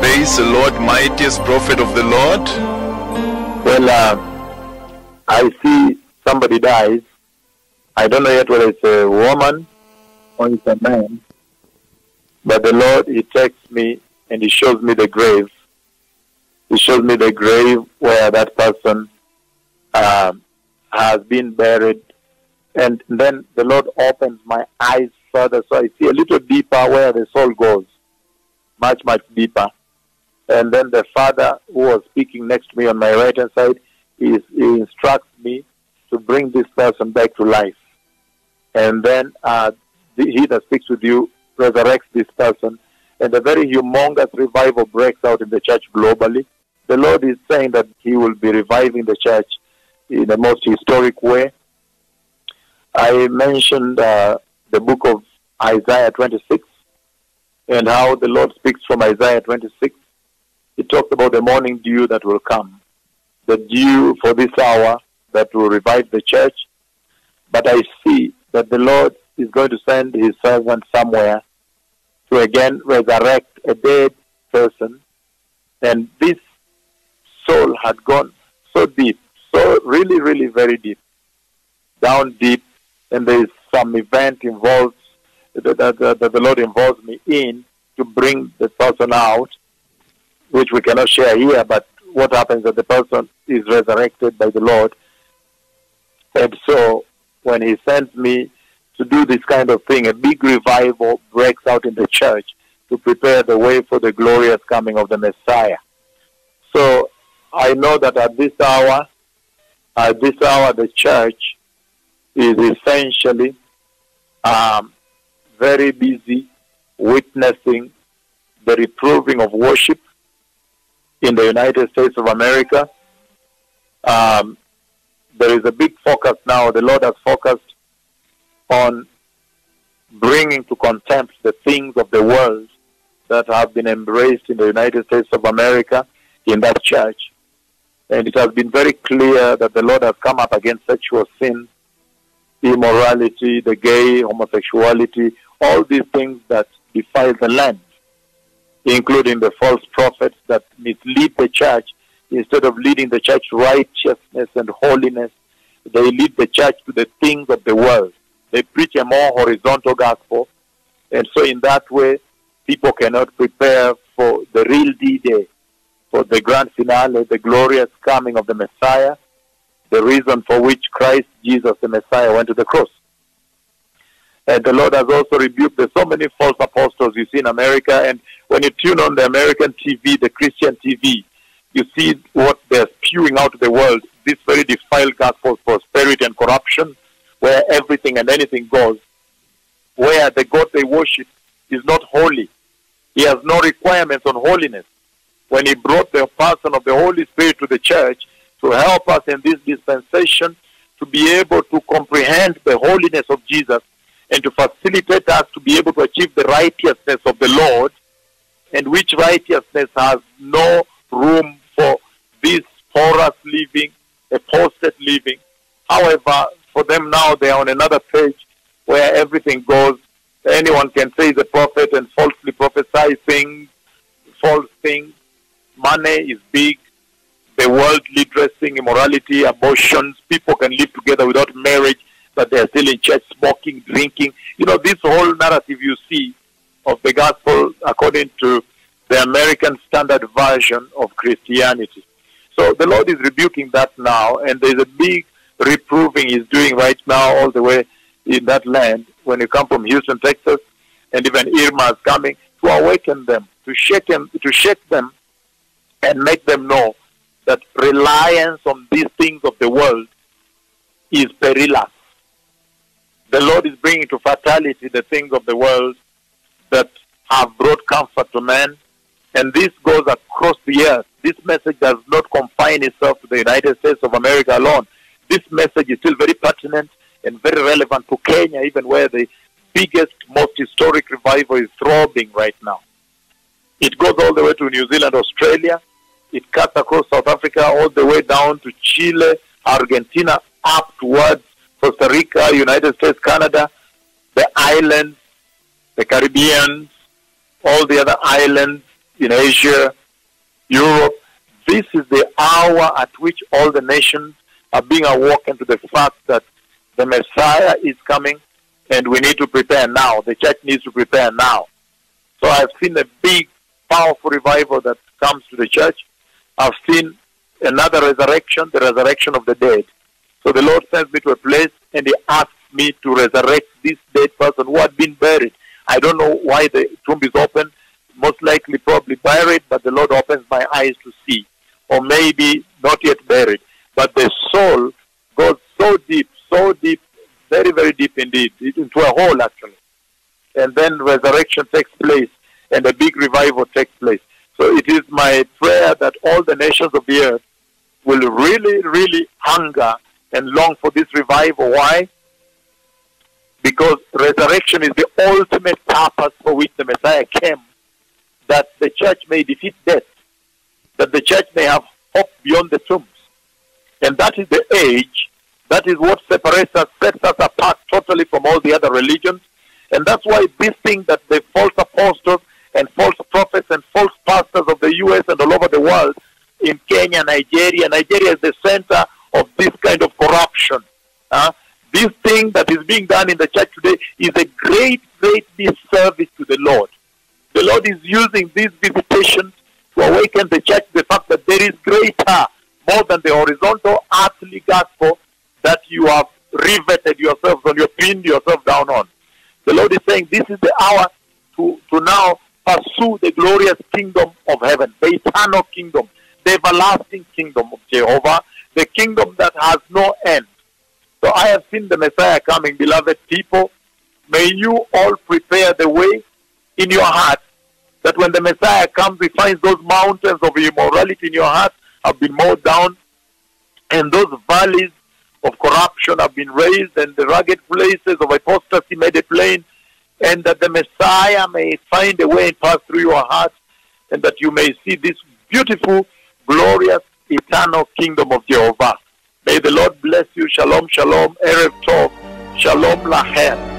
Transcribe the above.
Praise the Lord, mightiest prophet of the Lord. Well, uh, I see somebody dies. I don't know yet whether it's a woman or it's a man. But the Lord, He takes me and He shows me the grave. He shows me the grave where that person um, has been buried. And then the Lord opens my eyes further so I see a little deeper where the soul goes. Much, much deeper. And then the father who was speaking next to me on my right hand side, he, he instructs me to bring this person back to life. And then uh, the, he that speaks with you resurrects this person. And a very humongous revival breaks out in the church globally. The Lord is saying that he will be reviving the church in the most historic way. I mentioned uh, the book of Isaiah 26 and how the Lord speaks from Isaiah 26 he talks about the morning dew that will come, the dew for this hour that will revive the church. But I see that the Lord is going to send his servant somewhere to again resurrect a dead person. And this soul had gone so deep, so really, really very deep, down deep, and there is some event involved that, that, that the Lord involves me in to bring the person out which we cannot share here, but what happens that the person is resurrected by the Lord. And so when he sends me to do this kind of thing, a big revival breaks out in the church to prepare the way for the glorious coming of the Messiah. So I know that at this hour, at this hour, the church is essentially um, very busy witnessing the reproving of worship in the United States of America. Um, there is a big focus now. The Lord has focused on bringing to contempt the things of the world that have been embraced in the United States of America in that church. And it has been very clear that the Lord has come up against sexual sin, immorality, the gay, homosexuality, all these things that defile the land including the false prophets that mislead the church. Instead of leading the church righteousness and holiness, they lead the church to the things of the world. They preach a more horizontal gospel. And so, in that way, people cannot prepare for the real D Day, for the grand finale, the glorious coming of the Messiah, the reason for which Christ Jesus, the Messiah, went to the cross. And the Lord has also rebuked there's so many false apostles you see in America. And when you tune on the American TV, the Christian TV, you see what they're spewing out to the world. This very defiled gospel of prosperity and corruption, where everything and anything goes, where the God they worship is not holy. He has no requirements on holiness. When he brought the person of the Holy Spirit to the church to help us in this dispensation to be able to comprehend the holiness of Jesus and to facilitate us to be able to achieve the righteousness of the Lord, and which righteousness has no room for this porous living, a apostate living. However, for them now, they are on another page where everything goes. Anyone can say a prophet and falsely prophesy things, false things. Money is big. The worldly dressing, immorality, abortions. People can live together without marriage but they are still in church smoking, drinking. You know, this whole narrative you see of the gospel according to the American standard version of Christianity. So the Lord is rebuking that now, and there's a big reproving He's doing right now all the way in that land when you come from Houston, Texas, and even Irma is coming to awaken them, to shake them, to shake them, and make them know that reliance on these things of the world is perilous the Lord is bringing to fatality the things of the world that have brought comfort to man. And this goes across the earth. This message does not confine itself to the United States of America alone. This message is still very pertinent and very relevant to Kenya, even where the biggest, most historic revival is throbbing right now. It goes all the way to New Zealand, Australia. It cuts across South Africa all the way down to Chile, Argentina, up towards Costa Rica, United States, Canada, the islands, the Caribbean, all the other islands in Asia, Europe. This is the hour at which all the nations are being awoken to the fact that the Messiah is coming and we need to prepare now. The church needs to prepare now. So I've seen a big, powerful revival that comes to the church. I've seen another resurrection, the resurrection of the dead. So the Lord sends me to a place and He asks me to resurrect this dead person who had been buried. I don't know why the tomb is open. Most likely, probably buried, but the Lord opens my eyes to see. Or maybe not yet buried. But the soul goes so deep, so deep, very, very deep indeed, into a hole actually. And then resurrection takes place and a big revival takes place. So it is my prayer that all the nations of the earth will really, really hunger and long for this revival. Why? Because resurrection is the ultimate purpose for which the Messiah came, that the church may defeat death, that the church may have hope beyond the tombs. And that is the age, that is what separates us, sets us apart totally from all the other religions. And that's why this thing that the false apostles and false pastors of the U.S. and all over the world in Kenya, Nigeria, Nigeria is the center of this kind of corruption. Uh, this thing that is being done in the church today is a great, great disservice to the Lord. The Lord is using these visitations to awaken the church to the fact that there is greater, more than the horizontal earthly gospel that you have riveted yourselves on, you pinned yourself down on. The Lord is saying this is the hour to, to now pursue the glorious kingdom of heaven, the eternal kingdom, the everlasting kingdom of Jehovah, the kingdom that has no end. So I have seen the Messiah coming, beloved people. May you all prepare the way in your heart that when the Messiah comes, he finds those mountains of immorality in your heart have been mowed down and those valleys of corruption have been raised and the rugged places of apostasy made a plain and that the Messiah may find a way and pass through your heart and that you may see this beautiful, glorious, eternal kingdom of Jehovah. May the Lord bless you. Shalom, shalom, Erev Tov, Shalom Lahem.